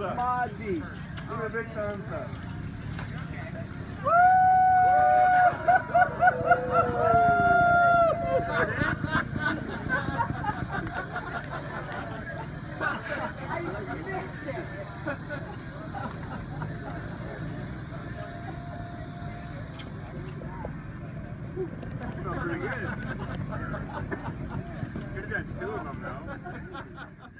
Give me a big thumbs up. Good. Could have done two of them though.